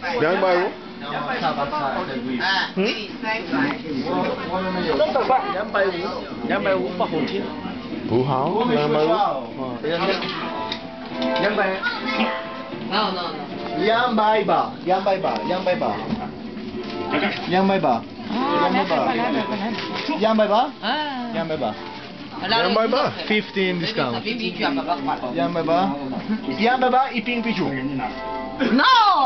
两百五，嗯，两百五，两百五不好听。不好，两百五，两百。两百，两百吧，两百吧，两百吧，两百吧，两百吧，两百吧，两百吧，fifteen 点九，两百吧，两百吧，一瓶啤酒，no。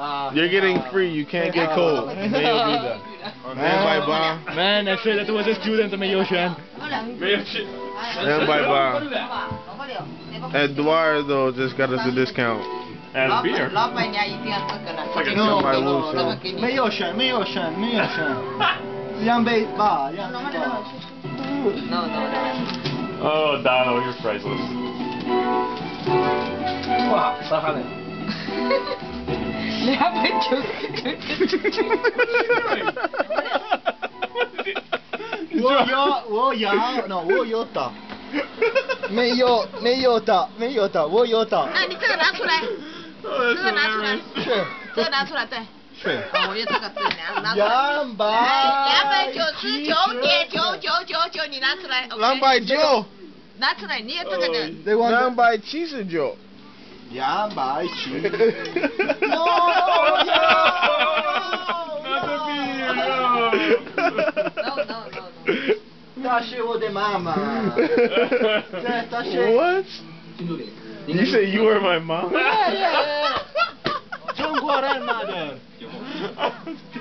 Uh, You're getting uh, free. You can't get cold. Man, Man, I said that was a student, Man, bye bye. Eduardo just got us a discount. And a beer. No, no, no. 没有选，没有选，没有选。让杯吧，让杯吧。No, no. Oh, Donald, you're priceless. Wow, 啥哈嘞？我有，那我有打。没有，没有打，没有打，我有打。哎，你这个拿出来，这个拿出来，是，这个拿出来，对。我用这个字两百。两百九十九点九九九九，你拿出来。两百九。拿出来，你有这个呢两百七十九。Yeah, my chin. no, no, no, no, no, no. What? You say you are my mom? Yeah, yeah, yeah. Don't worry, mother.